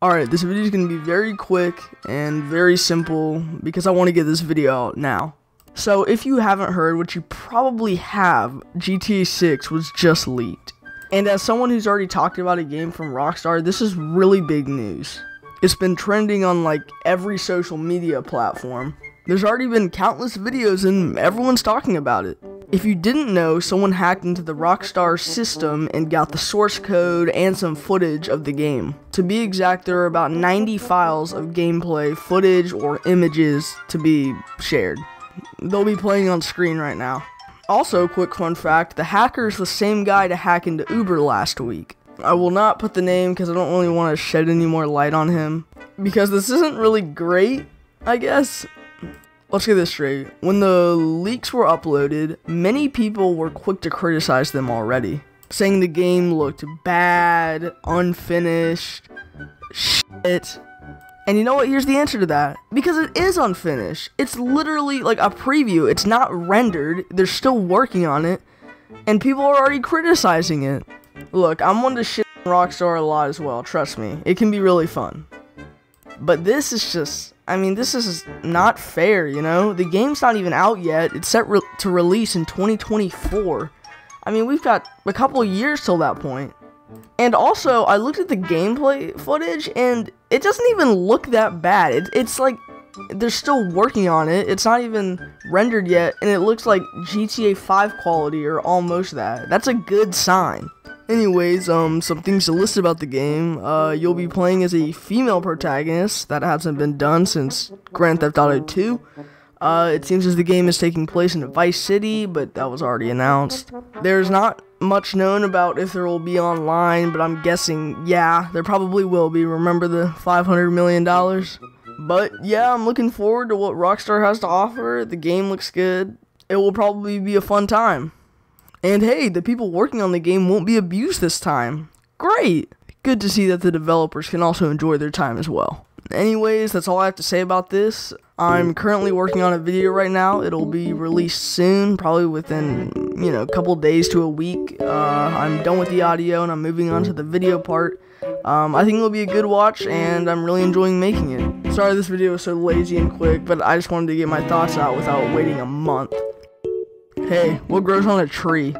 Alright, this video is going to be very quick and very simple because I want to get this video out now. So, if you haven't heard, which you probably have, GTA 6 was just leaked. And as someone who's already talked about a game from Rockstar, this is really big news. It's been trending on like every social media platform. There's already been countless videos and everyone's talking about it. If you didn't know, someone hacked into the Rockstar system and got the source code and some footage of the game. To be exact, there are about 90 files of gameplay, footage, or images to be shared. They'll be playing on screen right now. Also, quick fun fact, the hacker's the same guy to hack into Uber last week. I will not put the name because I don't really want to shed any more light on him. Because this isn't really great, I guess let's get this straight. When the leaks were uploaded, many people were quick to criticize them already, saying the game looked bad, unfinished, shit. And you know what? Here's the answer to that. Because it is unfinished. It's literally like a preview. It's not rendered. They're still working on it. And people are already criticizing it. Look, I'm one to shit Rockstar a lot as well. Trust me. It can be really fun. But this is just I mean, this is not fair, you know? The game's not even out yet. It's set re to release in 2024. I mean, we've got a couple years till that point. And also, I looked at the gameplay footage, and it doesn't even look that bad. It, it's like, they're still working on it. It's not even rendered yet, and it looks like GTA 5 quality, or almost that. That's a good sign. Anyways, um, some things to list about the game. Uh, you'll be playing as a female protagonist. That hasn't been done since Grand Theft Auto 2. Uh, it seems as the game is taking place in Vice City, but that was already announced. There's not much known about if there will be online, but I'm guessing, yeah, there probably will be. Remember the $500 million? But yeah, I'm looking forward to what Rockstar has to offer. The game looks good. It will probably be a fun time. And hey, the people working on the game won't be abused this time. Great! Good to see that the developers can also enjoy their time as well. Anyways, that's all I have to say about this. I'm currently working on a video right now. It'll be released soon, probably within, you know, a couple days to a week. Uh, I'm done with the audio and I'm moving on to the video part. Um, I think it'll be a good watch and I'm really enjoying making it. Sorry this video was so lazy and quick, but I just wanted to get my thoughts out without waiting a month. Hey, what grows on a tree?